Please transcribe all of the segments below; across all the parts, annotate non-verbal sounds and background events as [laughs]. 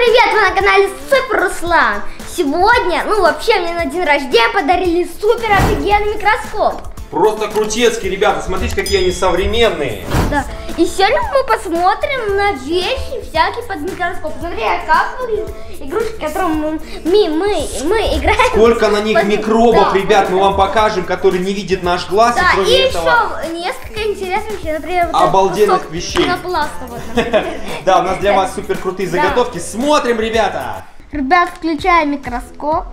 привет! Вы на канале Супер Руслан. Сегодня, ну вообще мне на день рождения подарили супер офигенный микроскоп. Просто крутецкий, ребята, смотрите, какие они современные. Да. И сегодня мы посмотрим на вещи всякие под микроскоп. Смотри, а как выглядят игрушки, которым мы, мы, мы, мы играем. Сколько на них под- микробов, да. ребят, мы вам покажем, которые не видит наш глаз. Да, и кроме и этого... еще несколько интересных вещей, например, вот Обалденных вещей. вот. [laughs] Да, у нас для вас [laughs] супер крутые заготовки. Смотрим, ребята! Ребят, включаем микроскоп.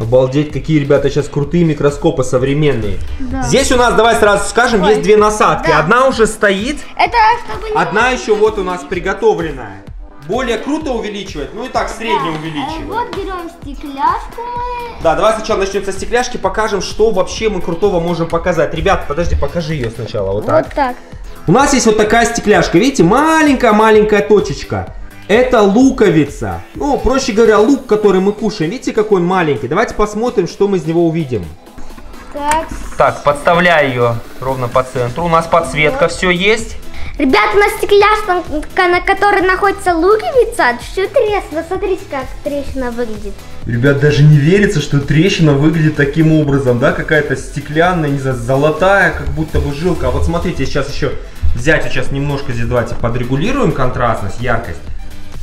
Обалдеть, какие, ребята, сейчас крутые микроскопы современные. Да. Здесь у нас, давай сразу скажем, Ой. есть две насадки. Да. Одна уже стоит, Это чтобы не одна еще вот у нас приготовленная. Более круто увеличивать, ну и так средне Да, увеличивать. Вот берем стекляшку мы. Да, давай сначала начнем со стекляшки, покажем, что вообще мы крутого можем показать. Ребят, подожди, покажи ее сначала, вот так. Вот так. У нас есть вот такая стекляшка, видите, маленькая-маленькая точечка. Это луковица. Ну, проще говоря, лук, который мы кушаем. Видите, какой он маленький? Давайте посмотрим, что мы из него увидим. Так. Так, подставляй ее ровно по центру. У нас подсветка все есть. Ребят, на стекляшка, на которой находится луковица, чуть треснула. Смотрите, как трещина выглядит. Ребят, даже не верится, что трещина выглядит таким образом, да? Какая-то стеклянная, не знаю, золотая, как будто бы жилка. А вот смотрите, сейчас еще взять, вот сейчас немножко здесь давайте подрегулируем контрастность, яркость.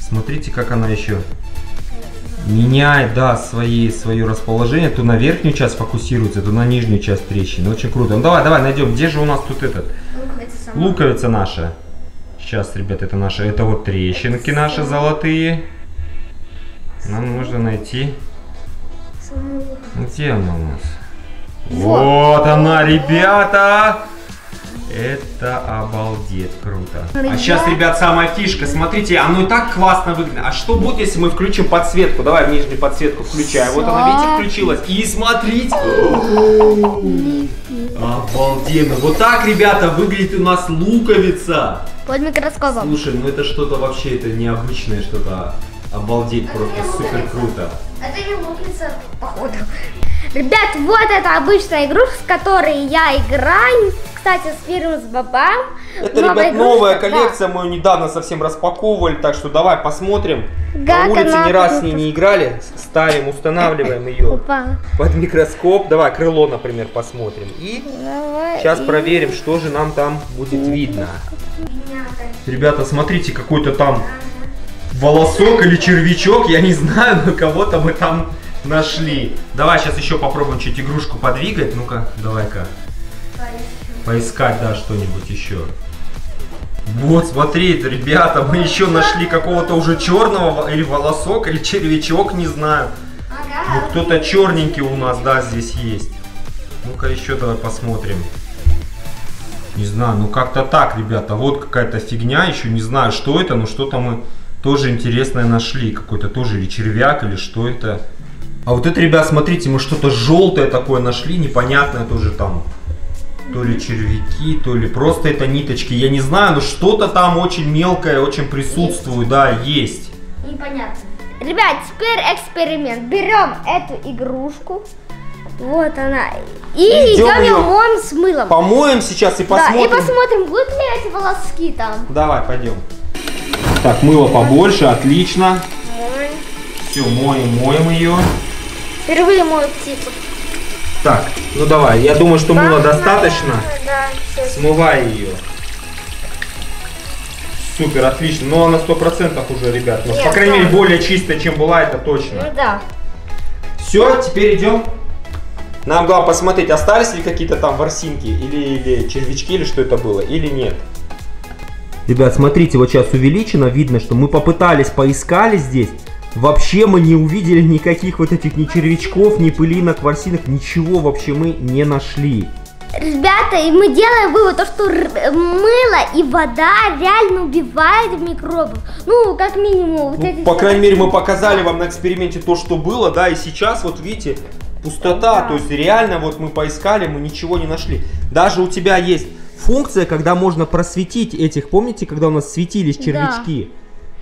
Смотрите, как она еще меняет, да, свои, свое расположение. То на верхнюю часть фокусируется, то на нижнюю часть трещины. Очень круто. Ну давай, давай, найдем. Где же у нас тут этот? Луковица сама. Луковица наша. Сейчас, ребят, это наши, это вот трещинки наши золотые. Нам нужно найти. Где она у нас? Вот, она, ребята! Это обалдеть круто. А сейчас, ребят, самая фишка. Смотрите, оно и так классно выглядит. А что будет, если мы включим подсветку? Давай в нижнюю подсветку включаем. Вот она, видите, включилась. И смотрите. [gasps] Обалденно. Вот так, ребята, выглядит у нас луковица. Под микроскопом. Слушай, ну это что-то вообще, это необычное что-то. Обалдеть, просто супер круто. Это не луковица, походу. Ребят, вот это обычная игрушка, с которой я играю. Кстати, с первым с бабам. Это, ребят, новая коллекция, мы ее недавно совсем распаковывали, так что давай посмотрим. Как На улице не раз с ней не играли, ставим, устанавливаем ее Опа. под микроскоп. Давай крыло, например, посмотрим. И Давай. сейчас И- проверим, что же нам там будет видно. Ребята, смотрите, какой-то там волосок или червячок, я не знаю, но кого-то мы там нашли. Давай сейчас еще попробуем чуть игрушку подвигать. Ну-ка, давай-ка. Поискать, да, что-нибудь еще. Вот, смотри, ребята, мы еще нашли какого-то уже черного или волосок, или червячок, не знаю. Ну, кто-то черненький у нас, да, здесь есть. Ну-ка еще давай посмотрим. Не знаю, ну как-то так, ребята. Вот какая-то фигня, еще не знаю, что это, но что-то мы тоже интересное нашли. Какой-то тоже или червяк, или что это. А вот это, ребят, смотрите, мы что-то желтое такое нашли, непонятное тоже там. То ли червяки, то ли просто это ниточки, я не знаю, но что-то там очень мелкое, очень присутствует, да, есть. Непонятно. Ребят, теперь эксперимент. Берем эту игрушку. Вот она. И идем идем ее моем с мылом. Помоем сейчас и Да, посмотрим. и посмотрим, будут ли эти волоски там. Давай, пойдем. Так, мыло побольше, отлично. Ой. Все, моем, моем ее. Впервые мою птицу. Так, ну давай, я думаю, что мыла достаточно. Да. Смывай ее. Супер, отлично. Ну, она сто процентов уже, ребят. Ну, Нет, по крайней да. мере, более чистая, чем была, это Ну точно. да. Все, теперь идем. Нам главное посмотреть, остались ли какие-то там ворсинки, или, или червячки, или что это было, или нет. Ребят, смотрите, вот сейчас увеличено, видно, что мы попытались, поискали здесь. Вообще мы не увидели никаких вот этих ни червячков, ни пылинок, ворсинок, ничего вообще мы не нашли. Ребята, и мы делаем вывод, то, что р- мыло и вода реально убивают микробов. Ну, как минимум, вот Ну, эти по все- крайней мере, мы показали вам на эксперименте то, что было, да, и сейчас вот видите, пустота, то есть реально вот мы поискали, мы ничего не нашли. Даже у тебя есть функция, когда можно просветить этих, помните, когда у нас светились Да.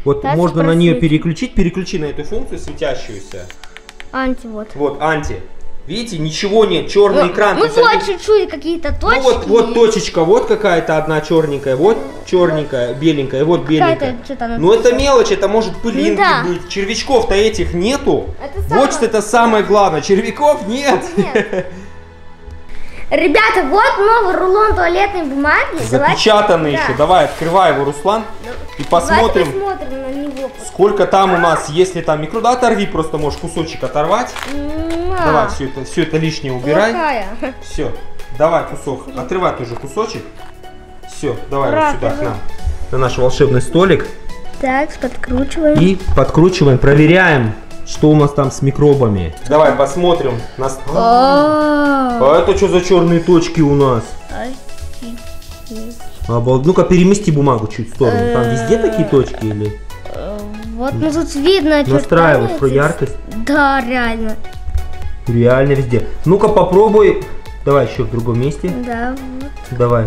Вот Давайте можно на нее переключить, переключи на эту функцию светящуюся. Анти вот. Вот, анти. Видите, ничего нет, черный Ну, экран. Ну вот чуть-чуть какие-то точки. Ну вот, вот точечка, вот какая-то одна черненькая, вот черненькая, беленькая, вот беленькая. Что-то она Ну это мелочь, это может пылинки Ну да. быть. Червячков-то этих нету. Это Вот самое- что это самое главное. Червяков нет. Нет. [laughs] Ребята, вот новый рулон туалетной бумаги. Запечатанный Давайте- еще. да. Давай, открывай его, Руслан. И посмотрим, посмотрим на него. сколько там у нас, если там микро... Да, оторви, просто можешь кусочек оторвать. М, Давай, а, все это, все это лишнее убирай. плохая. Все, давай кусок. Отрывай тоже кусочек. Все, давай Ура, вот сюда к нам. На наш волшебный столик. Так, подкручиваем. И подкручиваем, проверяем, что у нас там с микробами. Давай посмотрим. Нас... А, А это что за черные точки у нас? Обал- Ну-ка перемести бумагу чуть в сторону. Там везде такие точки или э, Вот, ну тут видно настраивать про яркость? Да, реально. Реально везде. Ну-ка попробуй. Давай еще в другом месте. Да, вот. Давай.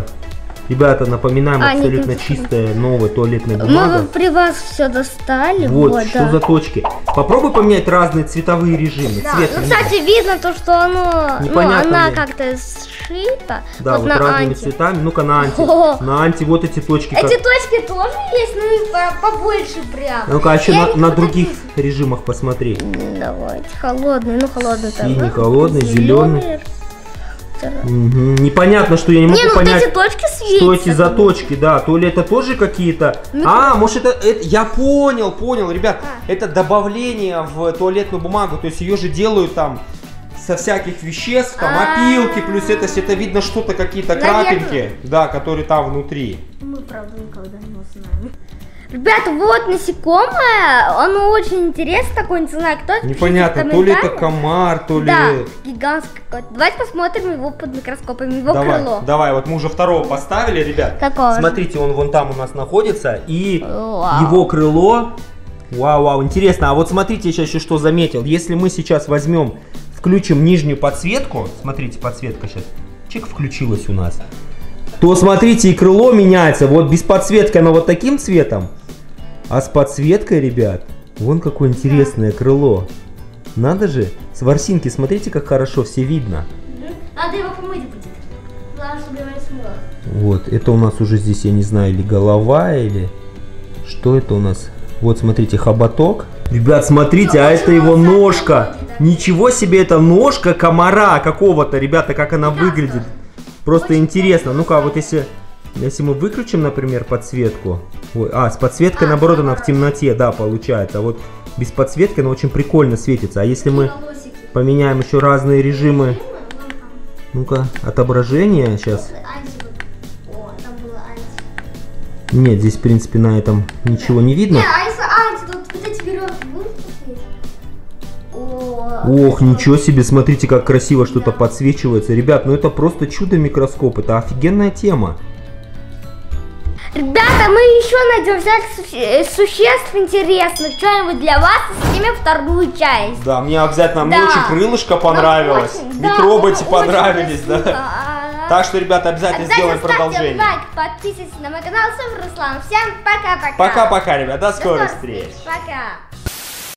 Ребята, напоминаем, А, абсолютно нет, чистая новая туалетная Мы бумага. вот при вас все достали. Вот, Вот, что да. за точки. Попробуй поменять разные цветовые режимы. Да, Цвет ну, видно. кстати, видно то, что оно, ну, Непонятно она мне. как-то сшита. Да, вот, вот на разными анти. цветами. Ну-ка на анти. О. На анти вот эти точки. как- Эти точки тоже есть, ну и по- побольше прям. Ну-ка, а еще Я на, на других режимах посмотри. Давайте, холодный, ну холодный. Синий, холодный, зеленый. Мгм. Непонятно, что я не могу Не, ну вот понять. эти точки светятся. Что эти за точки, да? То ли это тоже какие-то... Ну, А, может это, это- Я понял, понял, ребят. А. Это добавление в туалетную бумагу. То есть ее же делают там со всяких веществ, там А. опилки, плюс это, это видно что-то, какие-то крапинки, да, которые там внутри. Мы, правда, никогда не узнаем. Ребята, вот насекомое, оно очень интересно такое, не знаю, кто это. Непонятно, то ли это комар, то ли... Да, гигантский какой-то. Давайте посмотрим его под микроскопом, его Давай, крыло. давай, вот мы уже второго поставили, ребят. Какого? Смотрите, он вон там у нас находится, и Вау. его крыло. Вау, вау, интересно. А вот смотрите, я еще что заметил. Если мы сейчас возьмем, включим нижнюю подсветку, смотрите, подсветка сейчас, чик, включилась у нас, то смотрите, и крыло меняется. Вот без подсветки оно вот таким цветом, а с подсветкой, ребят, вон какое интересное крыло. Надо же, с ворсинки, смотрите, как хорошо все видно. Надо его помыть будет. Главное, чтобы его не смыло. Вот, это у нас уже здесь, я не знаю, или голова, или... Что это у нас? Вот, смотрите, хоботок. Ребят, смотрите, а это его ножка. Ничего себе, это ножка комара какого-то, ребята, как она выглядит. Просто интересно. Ну-ка, а вот если... Если мы выключим, например, подсветку. Ой, а, с подсветкой, А, наоборот, она в темноте, да, получается. А вот без подсветки она очень прикольно светится. А если мы поменяем еще разные режимы... Ну-ка, отображение сейчас. Нет, здесь, в принципе, на этом ничего не видно. Ох, ничего себе, смотрите, как красиво что-то подсвечивается. Ребят, ну это просто чудо микроскоп, это офигенная тема. Ребята, мы еще найдем всяких суще- э, существ интересных, что-нибудь для вас, и снимем вторую часть. Да, мне обязательно, мне Да. очень крылышко понравилось. Очень, да, Микробы очень эти понравились, да. Так что, ребята, обязательно Обязательно сделаем продолжение. лайк, подписывайтесь на мой канал. С вами Руслан. Всем пока-пока. Пока-пока, ребят, до До скорых встреч. Пока.